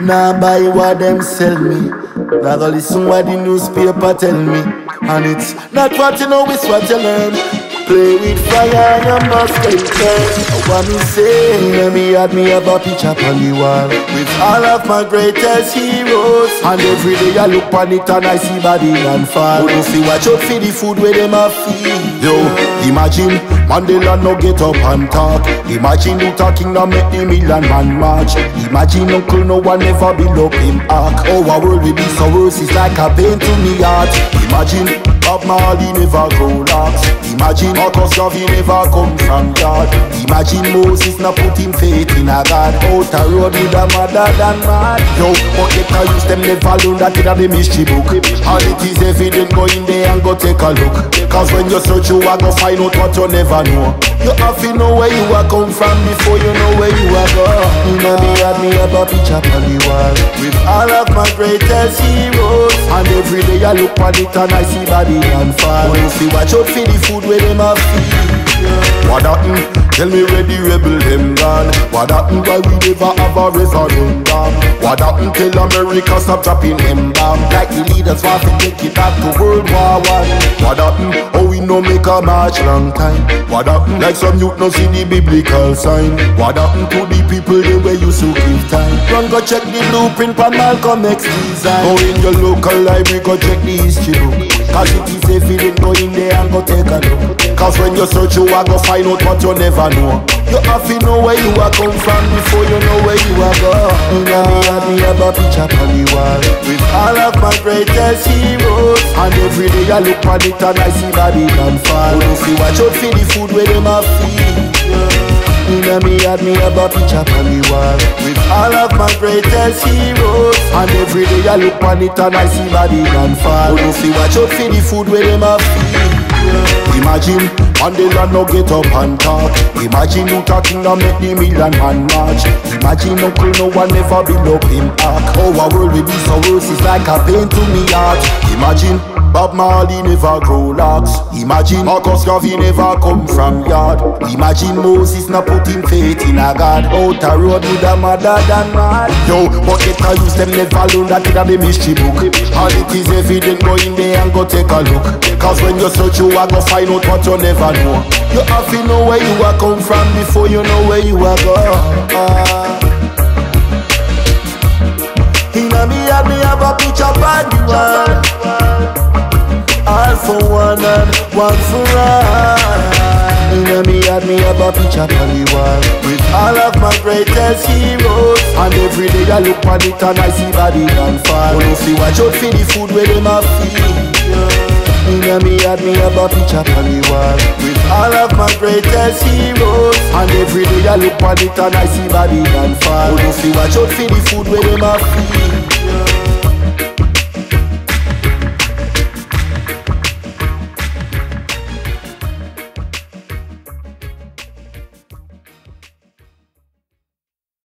Nah buy what them sell me. Go listen what the newspaper tell me. And it's not what you know, it's what you learn. Play with fire and you must get burned. What me say, let me add me have a picture on the wall With all of my greatest heroes And every day I look on it and I see body and fall Who see watch out for the food where them a feed Yo, imagine Mandela no get up and talk. Imagine Luther King no make the million man march. Imagine Uncle no one ever build up him ark Oh, our world will be so worse, it's like a pain to me heart. Imagine Bob Marley never grow locks Imagine Marcus Garvey never come from God Imagine Moses not put him faith in a God. Out a road with a mother than mad. Yo, but they can use them never learn that in a the mystery book. And it is evident go in there and go take a look. Cause when you search you are go find out what you never know. You have to know where you are come from before you know where you are go. Inna me had me have a picture on the wall With all of my greatest heroes. And every day I look on it and I see and fall. When you see watch out for the food where them have feed what happened? Tell me where the rebel them gone. What happened? Why we never have a referendum? What happened? Till America stop dropping them bomb Like the leaders want to take it back to World War One. What happened? Oh we no make a march long time. What happened? Like some youth no see the biblical sign. What happened to the people they were used to give time? Run go check the blueprint for Malcolm X design. Go in your local library go check the history book. Cause it is evident go in there and go take a look Cause when you search you are go find out what you never know. You have to know where you are come from before you know where you are go. Inna me have a picture on the wall. With all of my greatest heroes. And every day I look on it and I see can fall. You see watch out for the food where them have feed. Inna me had me have a picture on the wall. With all of my greatest heroes. And every day I look on it and I see can fall. You see watch out for the food where them have feed Imagine Mandela no get up and talk. Imagine Luther King no make the million man march. Imagine Uncle no one ever build up him ark. Oh our world will be so worse it's like a pain to me heart. Imagine Bob Marley never grow locks Imagine Marcus Garvey never come from yard. Imagine Moses not put him faith in a God. Out road with a mother than mad. Yo, but they can use them never learn that it a the mystery book. And it is evident go in there and go take a look. Cause when you search you are go find out what you never know. You have to know where you are come from before you know where you are go ah. One and one for all. Inna me head me have a picture on the wall With all of my greatest heroes. And every day I look on it and I see body can fall. You see watch out for the food where them have feed Inna me head me have a picture on the wall With all of my greatest heroes. And every day I look on it and I see body can fall. You see watch out for the food where them have feed